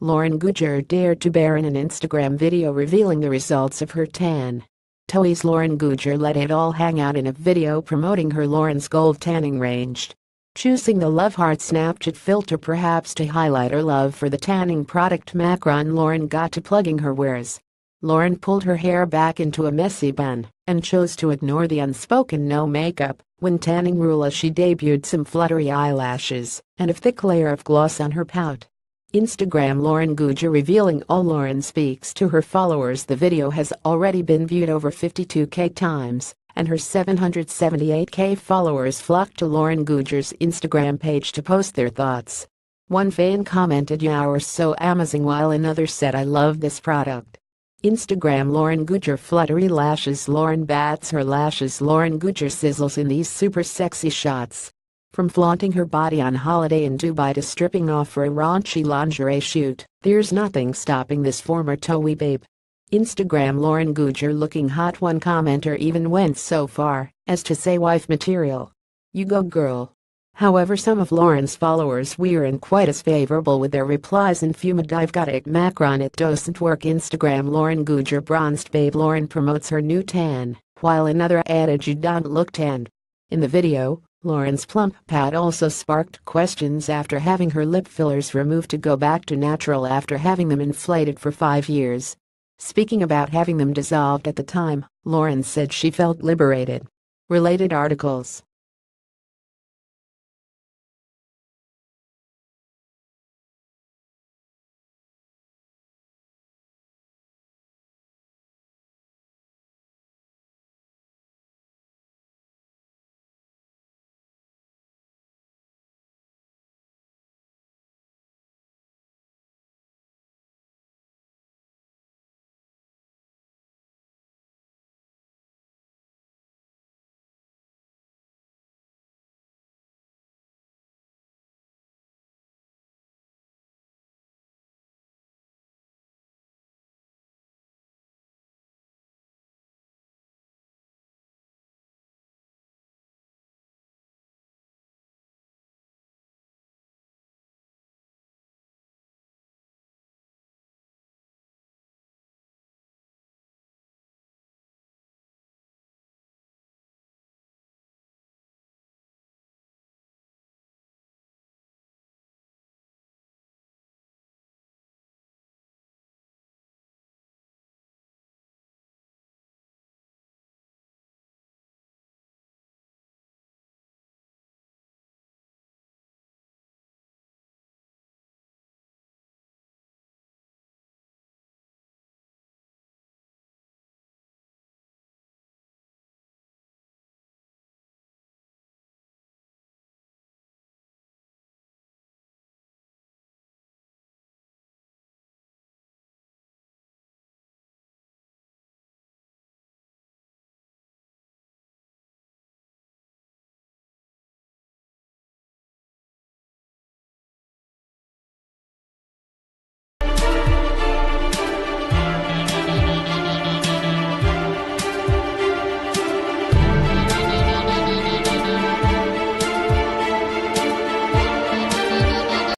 Lauren Goodger dared to bare in an Instagram video revealing the results of her tan. TOWIE's Lauren Goodger let it all hang out in a video promoting her Lauren's Gold tanning range. Choosing the Love Heart Snapchat filter perhaps to highlight her love for the tanning product Macron Lauren got to plugging her wares. Lauren pulled her hair back into a messy bun and chose to ignore the unspoken no makeup when tanning rule as she debuted some fluttery eyelashes and a thick layer of gloss on her pout. Instagram Lauren Goodger revealing all Lauren speaks to her followers the video has already been viewed over 52k times and her 778k followers flocked to Lauren Goodger's Instagram page to post their thoughts. One fan commented you're so amazing while another said I love this product. Instagram Lauren Goodger fluttery lashes Lauren bats her lashes Lauren Goodger sizzles in these super sexy shots. From flaunting her body on holiday in Dubai to stripping off for a raunchy lingerie shoot, there's nothing stopping this former TOWIE babe. Instagram Lauren Goodger looking hot one commenter even went so far as to say wife material. You go girl. However some of Lauren's followers weren't quite as favorable with their replies and fumed I've got it Macron it doesn't work Instagram Lauren Goodger bronzed babe Lauren promotes her new tan, while another added you don't look tan. In the video, Lauren's plump pout also sparked questions after having her lip fillers removed to go back to natural after having them inflated for five years. Speaking about having them dissolved at the time, Lauren said she felt liberated. Related articles